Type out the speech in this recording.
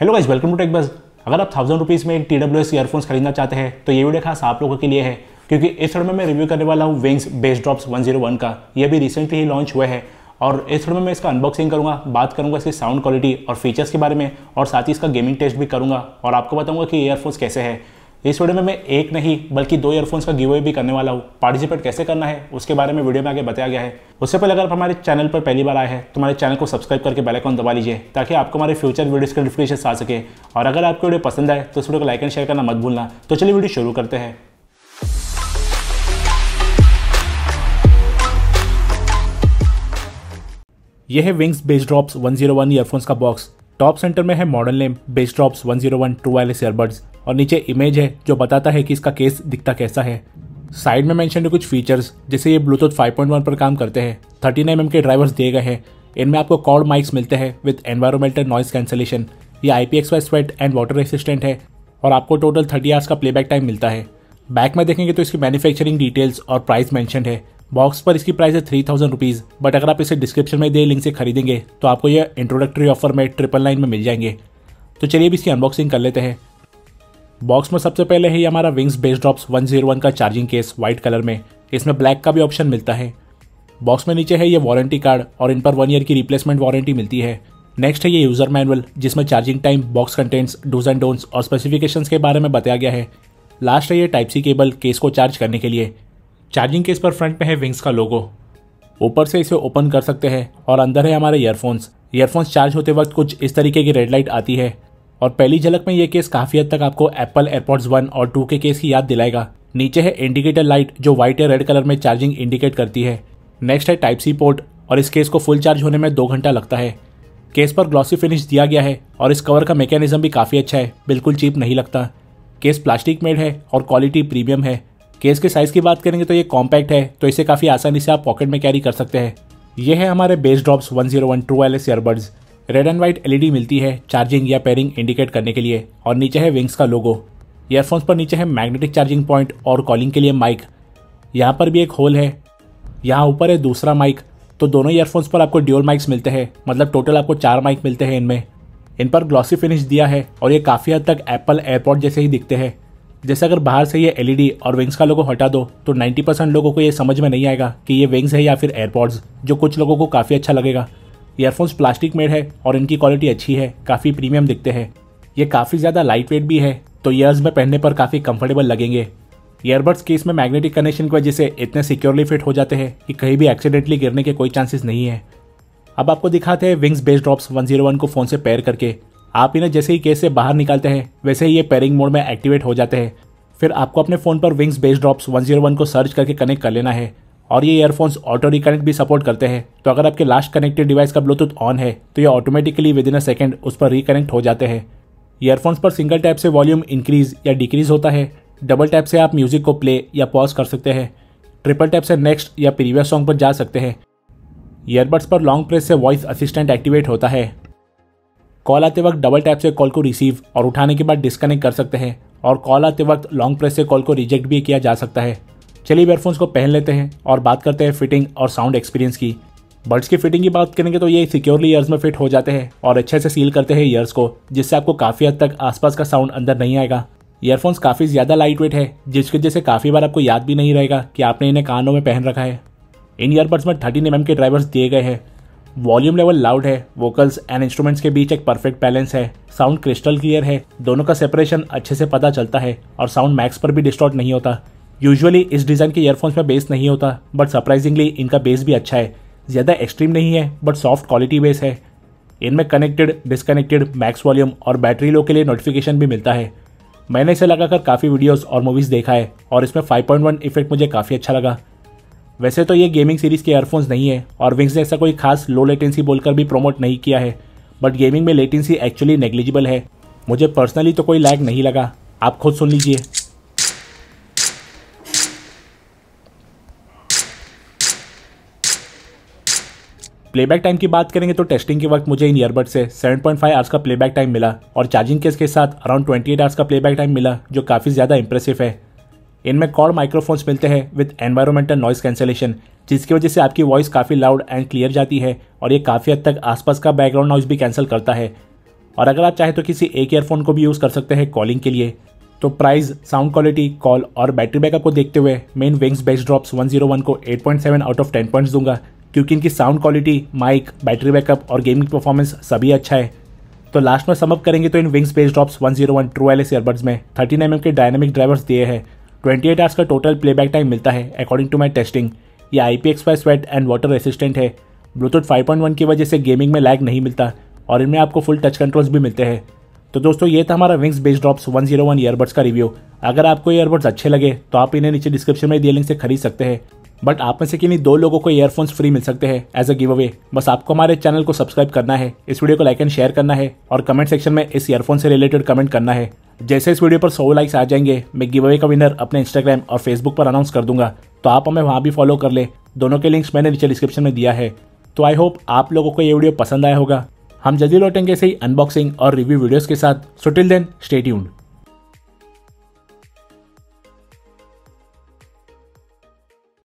Hello guys welcome to tech बस अगर आप थाउज़ेंड रुपीज़ में टी डब्ल्यू एस ईयरफोन्स खरीदना चाहते हैं तो ये वीडियो खास आप लोगों के लिए है, क्योंकि इस थोड़े में मैं रिव्यू करने वाला हूँ विंग्स बेस ड्रॉप्स 101 का। ये भी रिसेंटली ही लॉन्च हुआ है, और इस थोड़े में मैं इसका अनबॉक्सिंग करूँगा, बात करूँगा इसकी साउंड क्वालिटी और फीचर्स के बारे में, और साथ ही इसका गेमिंग टेस्ट भी करूँगा, और आपको बताऊँगा कि ईयरफोन्स कैसे है। इस वीडियो में मैं एक नहीं, बल्कि दो ईयरफोन्स का गिवे भी करने वाला हूँ। पार्टिसिपेट कैसे करना है, उसके बारे में वीडियो में आगे बताया गया है। उससे पहले अगर आप हमारे चैनल पर पहली बार आए हैं तो हमारे चैनल को सब्सक्राइब करके बेल आइकन दबा लीजिए, ताकि आपको हमारे फ्यूचर वीडियोस के नोटिफिकेशन आ सके। और अगर आपको वीडियो पसंद आए तो इस वीडियो को लाइक एंड शेयर करना मत भूलना। तो चलिए वीडियो शुरू करते हैं। यह है विंग्स बेस ड्रॉप्स 101 ईयरफोन्स का बॉक्स टॉप सेंटर में है model name Bass Drops 101 true wireless earbuds और नीचे इमेज है, जो बताता है कि इसका केस दिखता कैसा है। साइड में मेंशन है कुछ फीचर्स जैसे ये ब्लूटूथ 5.1 पर काम करते हैं। 13 एम के ड्राइवर्स दिए गए हैं। इनमें आपको कॉर्ड माइक्स मिलते हैं विद एनवायरमेंटल नॉइस कैंसिलेशन ये I P sweat and water resistant है और आपको टोटल थर्टी आवर्स का प्लेबैक टाइम मिलता है। बैक में देखेंगे तो इसकी मैन्युफैक्चरिंग डिटेल्स और प्राइस मैंशन है। बॉक्स पर इसकी प्राइस है थ्री थाउज़ेंड रुपीज़ बट अगर आप इसे डिस्क्रिप्शन में दे लिंक से खरीदेंगे तो आपको यह इंट्रोडक्टरी ऑफ़र में ट्रिपल नाइन में मिल जाएँगे। तो चलिए अब इसकी अनबॉक्सिंग कर लेते हैं। बॉक्स में सबसे पहले है हमारा विंग्स बेस ड्रॉप्स 101 का चार्जिंग केस व्हाइट कलर में, इसमें ब्लैक का भी ऑप्शन मिलता है। बॉक्स में नीचे है ये वारंटी कार्ड और इन पर वन ईयर की रिप्लेसमेंट वारंटी मिलती है। नेक्स्ट है ये यूज़र मैनुअल जिसमें charging time box contents dos and don'ts और स्पेसिफिकेशंस के बारे में बताया गया है। लास्ट है ये टाइप सी केबल केस को चार्ज करने के लिए। चार्जिंग केस पर फ्रंट में है विंग्स का लोगो ऊपर से इसे ओपन कर सकते हैं और अंदर है हमारे ईयरफोन्स ईयरफोन्स चार्ज होते वक्त कुछ इस तरीके की रेड लाइट आती है। और पहली झलक में ये केस काफ़ी हद तक आपको एप्पल एयरपॉड्स वन और टू के केस की याद दिलाएगा। नीचे है इंडिकेटर लाइट जो व्हाइट या रेड कलर में चार्जिंग इंडिकेट करती है। नेक्स्ट है टाइप सी पोर्ट और इस केस को फुल चार्ज होने में दो घंटा लगता है। केस पर ग्लॉसी फिनिश दिया गया है, और इस कवर का मैकेनिज्म भी काफ़ी अच्छा है, बिल्कुल चीप नहीं लगता। केस प्लास्टिक मेड है, और क्वालिटी प्रीमियम है। केस के साइज़ की बात करेंगे तो ये कॉम्पैक्ट है तो इसे काफ़ी आसानी से आप पॉकेट में कैरी कर सकते हैं। ये है हमारे Bass Drops 101 true wireless earbuds red and white LED मिलती है चार्जिंग या पेयरिंग इंडिकेट करने के लिए, और नीचे है विंग्स का लोगो ईयरफोन्स पर नीचे है मैग्नेटिक चार्जिंग पॉइंट और कॉलिंग के लिए माइक यहाँ पर भी एक होल है। यहाँ ऊपर है दूसरा माइक तो दोनों ईयरफोन्स पर आपको ड्यूल माइक्स मिलते हैं मतलब टोटल आपको चार माइक मिलते हैं इनमें। इन पर ग्लॉसी फिनिश दिया है, और ये काफ़ी हद तक एप्पल एयरपॉड जैसे ही दिखते हैं। जैसे अगर बाहर से ये एलईडी और विंग्स का लोगो हटा दो तो 90 परसेंट लोगों को ये समझ में नहीं आएगा कि ये विंग्स है या फिर एयरपॉड्स जो कुछ लोगों को काफ़ी अच्छा लगेगा। ईयरफोन्स प्लास्टिक मेड है और इनकी क्वालिटी अच्छी है, काफ़ी प्रीमियम दिखते हैं। ये काफ़ी ज़्यादा लाइट वेट भी है तो ईयर्स में पहनने पर काफ़ी कंफर्टेबल लगेंगे। ईयरबड्स केस में मैग्नेटिक कनेक्शन की वजह से इतने सिक्योरली फिट हो जाते हैं कि कहीं भी एक्सीडेंटली गिरने के कोई चांसेस नहीं है। अब आपको दिखाते हैं विंग्स बेस ड्रॉप्स 101 को फ़ोन से पेयर करके। आप इन्हें जैसे ही केस से बाहर निकालते हैं, वैसे ही ये पेयरिंग मोड में एक्टिवेट हो जाते हैं। फिर आपको अपने फ़ोन पर विंग्स बेस ड्रॉप्स 101 को सर्च करके कनेक्ट कर लेना है। और ये ईयरफोन्स ऑटो रिकनेक्ट भी सपोर्ट करते हैं। तो अगर आपके लास्ट कनेक्टेड डिवाइस का ब्लूटूथ ऑन है तो ये automatically within a second उस पर रिकनेक्ट हो जाते हैं। ईयरफोन्स पर सिंगल टैप से वॉल्यूम इंक्रीज या डिक्रीज होता है। डबल टैप से आप म्यूज़िक को प्ले या पॉज कर सकते हैं। ट्रिपल टैप से नेक्स्ट या प्रीवियस सॉन्ग पर जा सकते हैं। ईयरबड्स पर लॉन्ग प्रेस से वॉइस असिस्टेंट एक्टिवेट होता है। कॉल आते वक्त डबल टैप से कॉल को रिसीव और उठाने के बाद डिस्कनेक्ट कर सकते हैं। और कॉल आते वक्त लॉन्ग प्रेस से कॉल को रिजेक्ट भी किया जा सकता है। चलिए ईयरफोन्स को पहन लेते हैं और बात करते हैं फिटिंग और साउंड एक्सपीरियंस की। बर्ड्स की फिटिंग की बात करेंगे तो ये सिक्योरली ईयर्स में फिट हो जाते हैं और अच्छे से सील करते हैं ईयर्स को, जिससे आपको काफ़ी हद तक आसपास का साउंड अंदर नहीं आएगा। ईयरफोन्स काफ़ी ज़्यादा लाइट वेट है, जिसकी वजह से काफ़ी बार आपको याद भी नहीं रहेगा कि आपने इन्हें कानों में पहन रखा है। इन ईयरबड्स में थर्टीन एम के ड्राइवर्स दिए गए हैं। वॉल्यूम लेवल लाउड है वोकल्स एंड इंस्ट्रूमेंट्स के बीच एक परफेक्ट बैलेंस है। साउंड क्रिस्टल क्लियर है, दोनों का सेपरेशन अच्छे से पता चलता है और साउंड मैक्स पर भी डिस्टॉर्ट नहीं होता। यूजुअली इस डिज़ाइन के ईयरफोन्स में बेस नहीं होता बट सरप्राइजिंगली इनका बेस भी अच्छा है। ज़्यादा एक्सट्रीम नहीं है बट सॉफ्ट क्वालिटी बेस है। इनमें कनेक्टेड डिसकनेक्टेड मैक्स वॉल्यूम और बैटरी लो के लिए नोटिफिकेशन भी मिलता है। मैंने इसे लगाकर काफ़ी वीडियोस और मूवीज़ देखा है, और इसमें 5.1 इफ़ेक्ट मुझे काफ़ी अच्छा लगा। वैसे तो ये गेमिंग सीरीज़ के ईयरफोन्स नहीं है, और विंग्स ने ऐसा कोई खास लो लेटेंसी बोलकर भी प्रमोट नहीं किया है। बट गेमिंग में लेटेंसी एक्चुअली नेग्लिजिबल है। मुझे पर्सनली तो कोई लैग नहीं लगा। आप खुद सुन लीजिए। प्लेबैक टाइम की बात करेंगे तो टेस्टिंग के वक्त मुझे इन ईयरबड से 7.5 पॉइंट आवर्स का प्लेबैक टाइम मिला और चार्जिंग केस के साथ अराउंड 28 एट आवर्स का प्लेबैक टाइम मिला, जो काफ़ी ज़्यादा इंप्रेसिव है। इनमें कॉर्ड माइक्रोफोन्स मिलते हैं विद एनवायरमेंटल नॉइस कैंसिलेशन जिसकी वजह से आपकी वॉइस काफ़ी लाउड एंड क्लियर जाती है और ये काफ़ी हद तक आसपास का बैकग्राउंड नॉइस भी कैंसिल करता है। और अगर आप चाहे तो किसी एक ईयरफोन को भी यूज़ कर सकते हैं कॉलिंग के लिए। तो प्राइस साउंड क्वालिटी कॉल और बैटरी बैकअप को देखते हुए मेन विंग्स बेस्ट ड्रॉप्स 101 को 8.7 आउट ऑफ़ 10 पॉइंट्स दूँगा। क्योंकि इनकी sound quality mic battery backup और गेमिंग परफॉर्मेंस सभी अच्छा है। तो लास्ट में समअप करेंगे तो इन Wings Base Drops 101 true wireless earbuds में 13 एम के डायनेमिक ड्राइवर्स दिए हैं। 28 आवर्स का टोटल प्लेबैक टाइम मिलता है अकॉर्डिंग टू माई टेस्टिंग ये आई पी एक्सपाई स्वेट एंड वाटर रेसिस्टेंट है। ब्लूटूथ 5.1 की वजह से गेमिंग में लैग नहीं मिलता और इनमें आपको फुल टच कंट्रोल्स भी मिलते हैं। तो दोस्तों, ये था हमारा विंग्स बेस ड्रॉप्स 101 ईयरबड्स का रिव्यू अगर आपको ईयरबड्स अच्छे लगे तो आप इन्हें नीचे डिस्क्रिप्शन में दिए लिंक से खरीद सकते हैं। बट आप में से किन्हीं दो लोगों को ईयरफोन्स फ्री मिल सकते हैं एज अ गिव अवे बस आपको हमारे चैनल को सब्सक्राइब करना है, इस वीडियो को लाइक एंड शेयर करना है, और कमेंट सेक्शन में इस ईयरफोन से रिलेटेड कमेंट करना है। जैसे इस वीडियो पर सौ लाइक्स आ जाएँगे, मैं गिव अवे का विनर अपने इंस्टाग्राम और फेसबुक पर अनाउंस कर दूँगा। तो आप हमें वहाँ भी फॉलो कर ले। दोनों के लिंक्स मैंने नीचे डिस्क्रिप्शन में दिया है। तो आई होप आप लोगों को ये वीडियो पसंद आया होगा। हम जल्दी लौटेंगे ऐसे ही अनबॉक्सिंग और रिव्यू वीडियोस के साथ। So till then stay tuned